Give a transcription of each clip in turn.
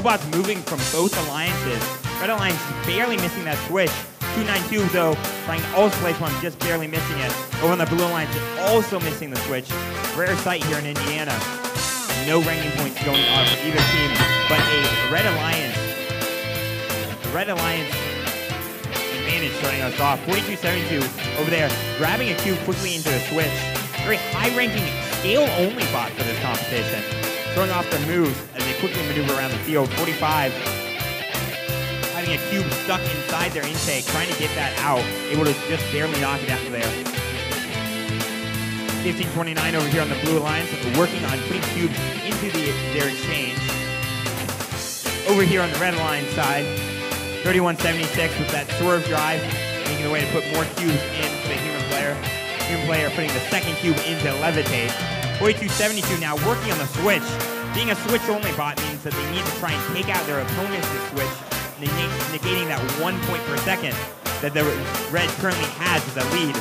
robots moving from both alliances. Red Alliance barely missing that switch. 292 though, to also place one, just barely missing it. Over on the Blue Alliance, also missing the switch. Rare sight here in Indiana. No ranking points going on for either team, but a Red Alliance. Red Alliance advantage starting us off. 42-72 over there, grabbing a cube quickly into the switch. Very high-ranking scale-only bot for this competition. Throwing off their moves they quickly maneuver around the field. 45 having a cube stuck inside their intake, trying to get that out, able to just barely knock it out of there. 1529 over here on the Blue Alliance, working on putting cubes into the, their exchange. Over here on the Red line side, 3176 with that swerve drive, making the way to put more cubes in for the human player. Human player putting the second cube into Levitate. 4272 now working on the switch. Being a switch-only bot means that they need to try and take out their opponent's switch, negating that one point per second that the red currently has as a lead.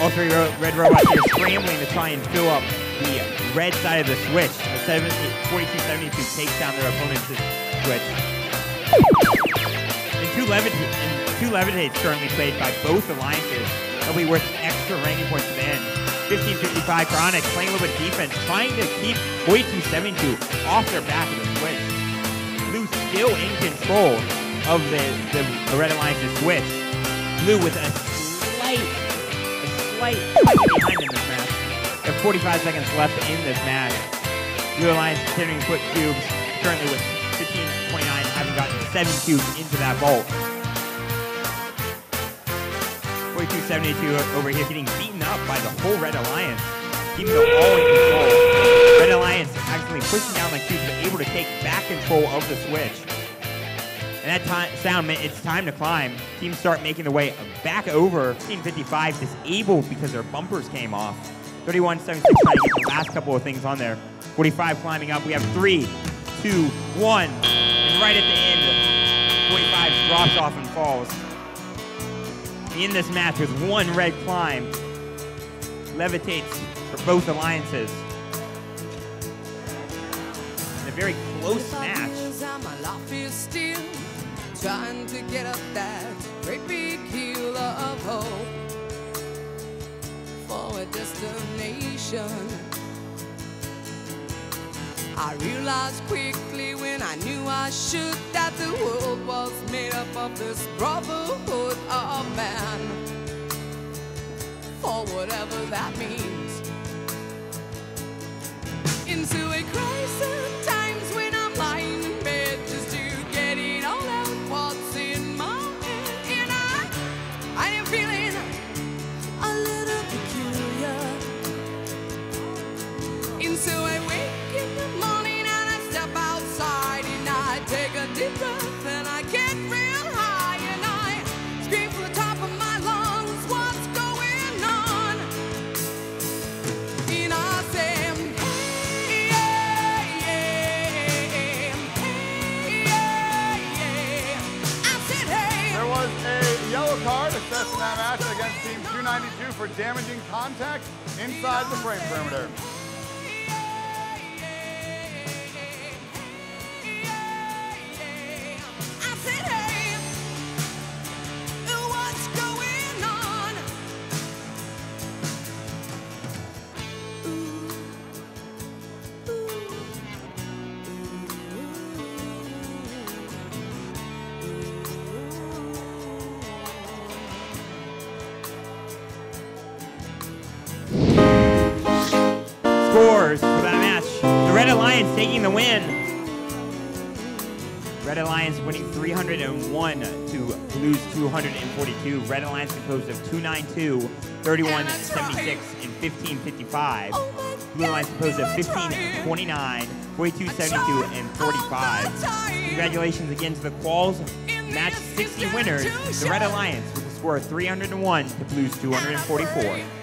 All three red robots here scrambling to try and fill up the red side of the switch. The 70, 4272 takes down their opponent's switch. And two, levit- levitates currently played by both alliances. They'll be worth extra ranking points at the end. 1555 Chronic playing a little bit of defense, trying to keep 4272 off their back of the switch. Blue still in control of the, the, Red Alliance's switch. Blue with a slight, a slight behind in this match. They have 45 seconds left in this match. Blue Alliance continuing to put cubes, currently with 1529, having gotten seven cubes into that vault. 4272 over here getting beaten up by the whole Red Alliance. Even though all in control. Red Alliance actually pushing down the cubes, but able to take back control of the switch. And that time, sound meant it's time to climb. Teams start making their way back over. 1555 disabled because their bumpers came off. 3176 trying to get the last couple of things on there. 45 climbing up. We have three, two, one. And right at the end, 45 drops off and falls in this match with one red climb. Levitates for both alliances. In a very close match. Trying to get up that great big hill of hope for a destination. I realized quickly when I knew I should that the world was made up of this brotherhood that 92 for damaging contact inside the frame perimeter. Alliance taking the win. Red Alliance winning 301 to Blues 242. Red Alliance composed of 292, 3176, and 1555. Blue Alliance composed of 1529, 4272, and 45. Congratulations again to the Quals match 60 winners, the Red Alliance with a score of 301 to Blues 244.